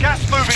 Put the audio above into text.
Gas.